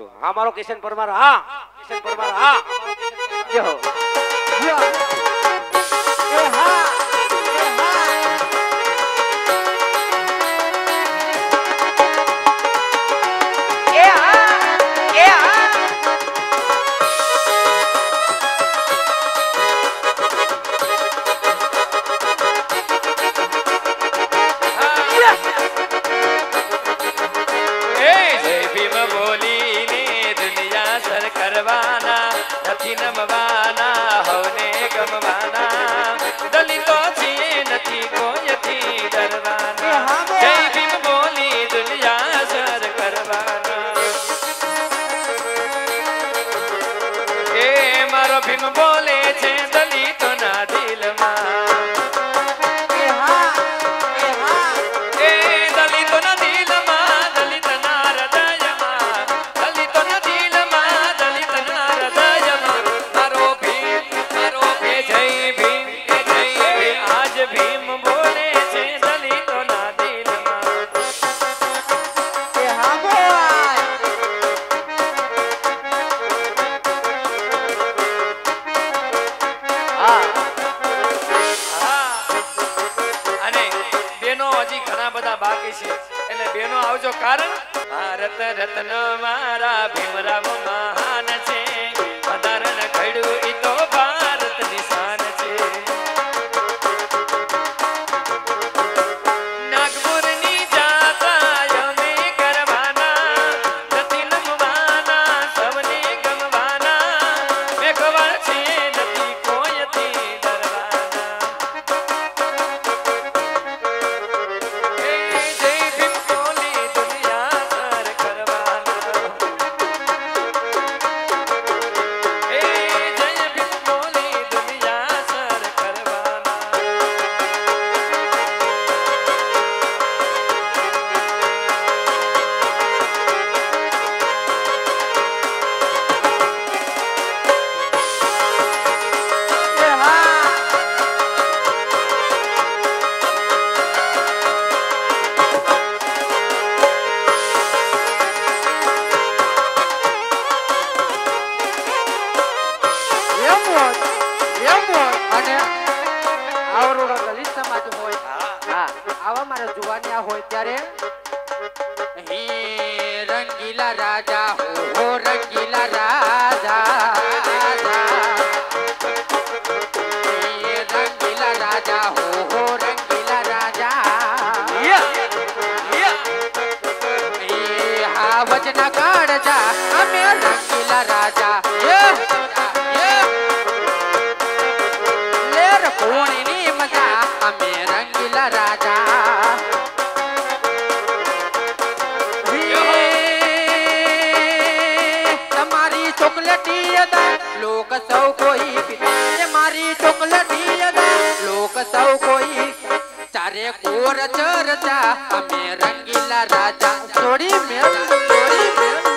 છો હા મારો કિશન પરમાર હા. કિશન પરમાર હા. જો. હજી ઘણા બધા બાકી છે. એટલે બેનો આવજો કારણ ભારત રત્ન મારા ભીમરાવ મહાન છે. વધારણ ઘડવું એ તો ભારત નિશાન છે. રાજા. લેર કોણીની રંગીલા રાજા. તમારી ચોકલેટી અદા, લોક સૌ કોઈ પીતે. મારી ચોકલેટી અદા, લોક સૌ કોઈ ચારે કોર ચરચા અમે રંગીલા રાજા. છોડી મેં.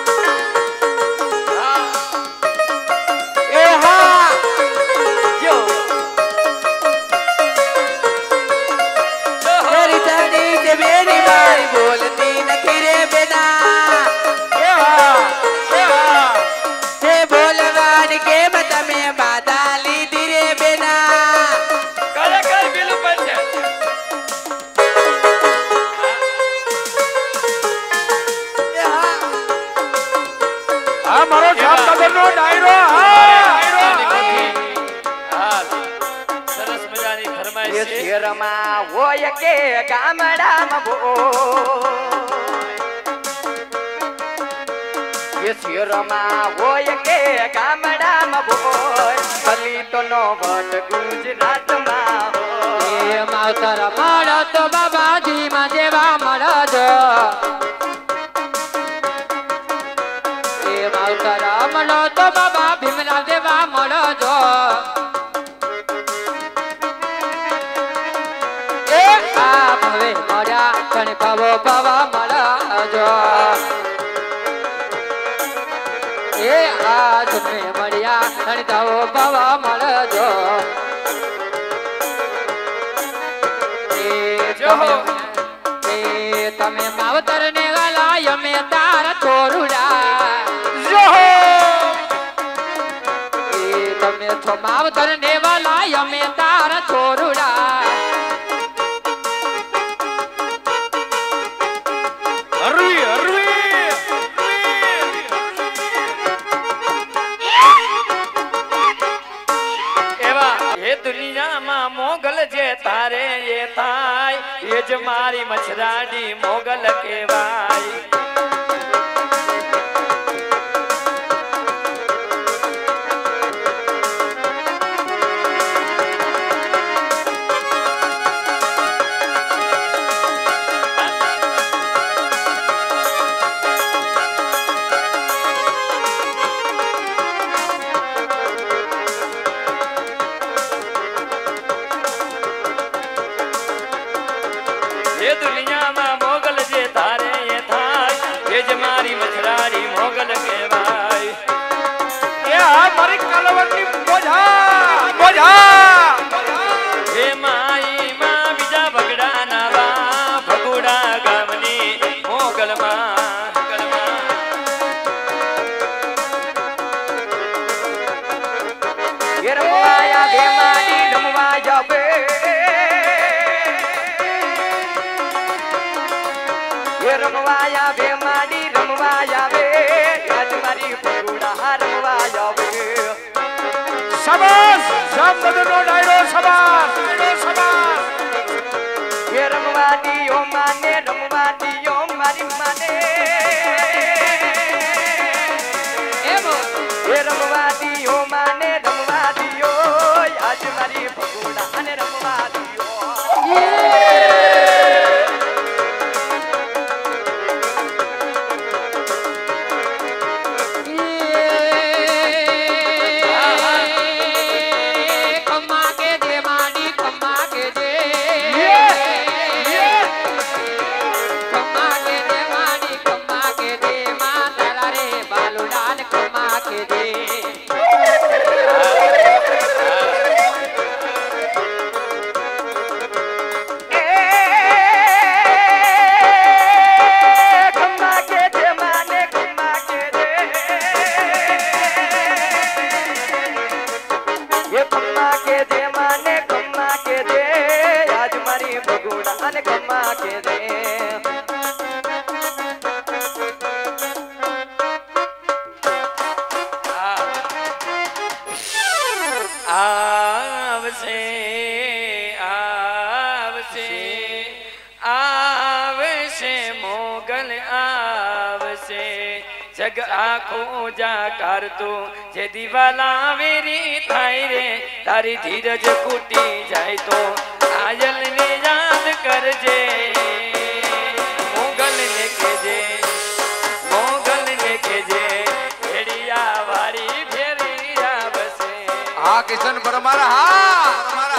માં હોય કે ગામડામાં હોય પલીતો નો વટ ગુજરાતમાં હોય. માવતર મળત બાબાજી માં જેવા મળત જાણીતાઓ બાવા મળજો. તમે માવતર ને ગાલાય અમે તાર થોરુડા તમે માવતર ને વાલાય અમે તાર થોરુડા દુનિયામાં મોગલ જે તારે એ થાય એ જ મારી મછરાડી મોગલ કહેવાય. જ મારી મછરાડી મોગલ કહેવાય. એ આ મારી કાલવરની બોઝા બોઝા હે માઈ, માં બીજા બગડા નાવા ભગુડા ગામની મોગલમાં મોગલમાં એ રમવા જાવે આજ મારી ફગુડા રમવા જાવે શાબાશ જામનગરનો ડાયરો શાબાશ ડાયરો શાબાશ એ રમવાની ઓ માને રમવાની ઓ મારી માને. એ રમવાની ઓ માને રમવાની ઓ આજ મારી ફગુડા અને રમવાની ઓ આવશે આવશે આવશે, મોગલ આવશે. જગ આખું જાકાર તું, જે દિવાલા વેરી થાય રે, તારી ધીરજ ખૂટી જાય તો. આયલ ને યાદ કરજે. હા, કિશન પરમાર હા પરમાર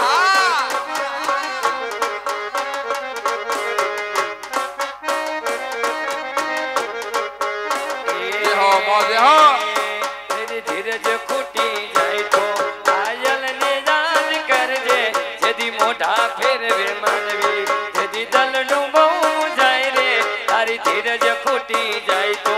હા. ધીરજ જાય તો આયલ ને યાદ કરજે. જેદી મોઢા ફેરવે બહુ જાય રે. તારી ધીરજ ખૂટી જાય તો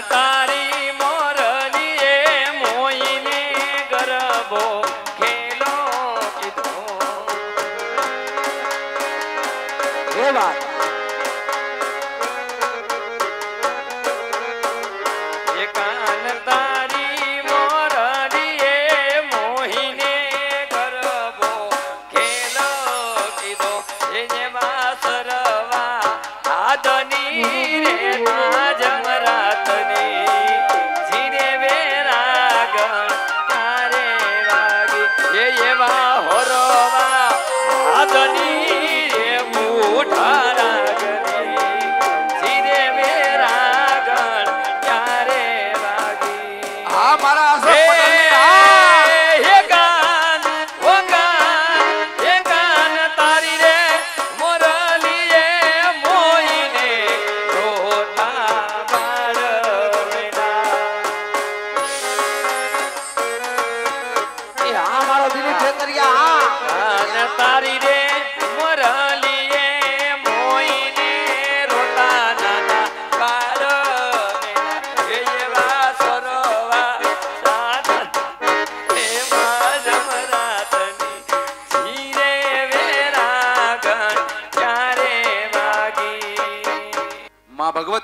जनता Paparazzo!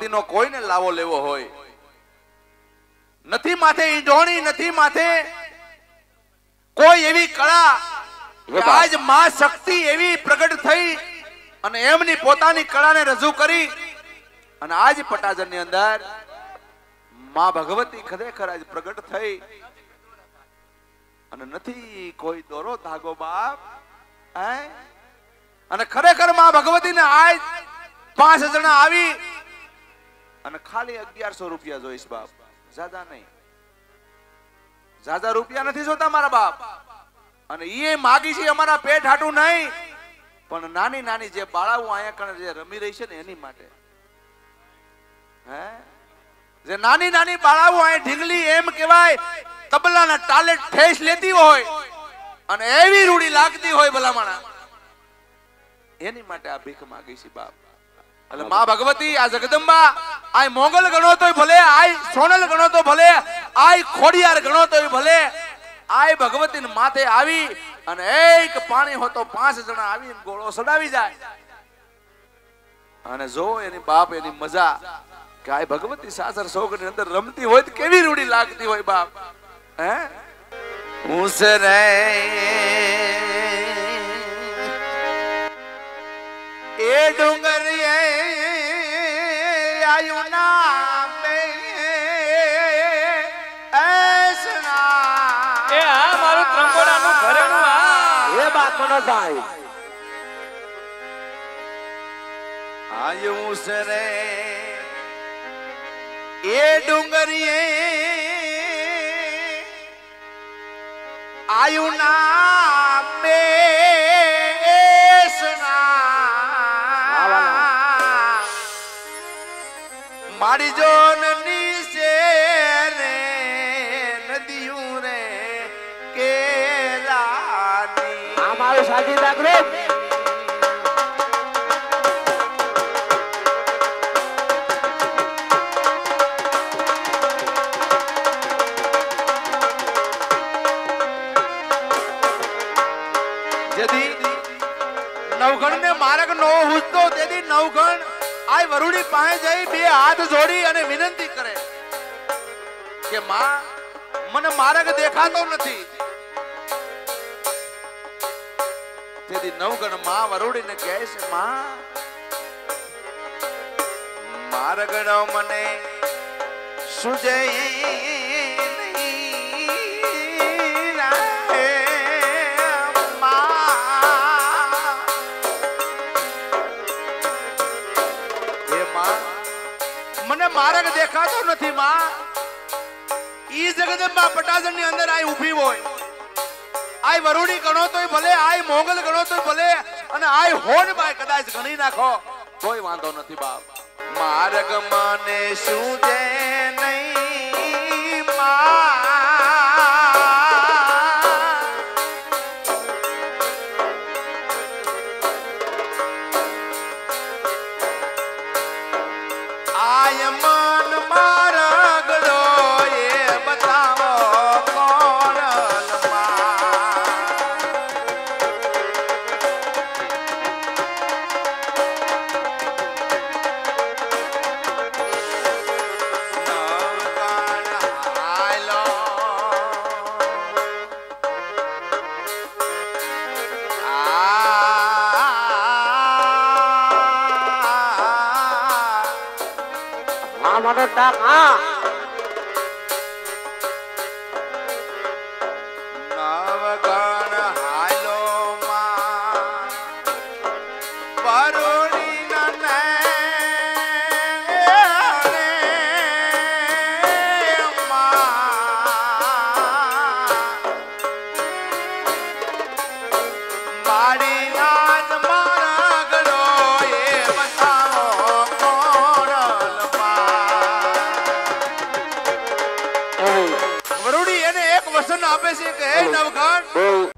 ભગવતીનો કોઈને લાવો લેવો હોય. નથી માથે ઈંડોણી નથી માથે કોઈ એવી કળા આજમાં શક્તિ એવી પ્રગટ થઈ અને એમની પોતાની કળાને રજૂ કરી અને આજ પટાજનની અંદરમાં ભગવતી ખરેખર આજ પ્રગટ થઈ અને નથી કોઈ દોરો ધાગો બાપ હે? અને ખરેખરમાં ભગવતીને આજ પાંચ જણા આવી અને ખાલી અગિયારસો રૂપિયા જોઈશ બાપ. ઝાઝા નહીં. જાદા રૂપિયા નથી જોતા મારા બાપ. અને એ માગી છે અમારા પેટ હાટું નહીં. પણ નાની નાની જે બાળાઓ અહીંયા કણે જે રમી રહી છે ને એની માટે. હે? જે નાની નાની બાળાઓ અહીં ઢીંગલી એમ કહેવાય, તબલાના તાલે ઠેસ લેતી હોય અને એવી રૂડી લાગતી હોય ભલામણા. એની માટે આ ભીખ માગી છે બાપ. એટલે માં ભગવતી આ જગદંબા આય મોગલ ગણો તોય ભલે, આય સોનલ ગણો તો ભલે, આય ખોડિયાર ગણો તોય ભલે. આય ભગવતી માથે આવી અને એક પાણી હોતો પાંચ જણા આવી ગોળો સડાવી જાય. અને જો એની બાપ એની મજા કે આ ભગવતી સાસર સોગની અંદર રમતી હોય તો કેવી રૂડી લાગતી હોય બાપ? હે? ઉસરે એ ડુંગરીએ એ વાત મનોજભાઈ આયુ ઉસરે એ ડુંગરીએ આયુ ના નવગણ ને માર્ગ નો હુજતો તેથી નવગણ આ વરુડી પાસે જઈ બે હાથ જોડી અને વિનંતી કરે કે માં, મને માર્ગ દેખાતો નથી. તેથી નવગણમાં વરુડીને કહે છે, માં માર્ગ મને સુજે માર્ગ દેખાતો નથી, માં. ઈ જગદંબા પટાજણની અંદર આય ઊભી હોય. આય વરુણી ગણો તોય ભલે આય મોગલ ગણો તોય ભલે, અને આય હોન બાય કદાચ ગણી નાખો. કોઈ વાંધો નથી બાપ. માર્ગ મને શું જે મનોજ હા. કોરલમાં વરુડી એને એક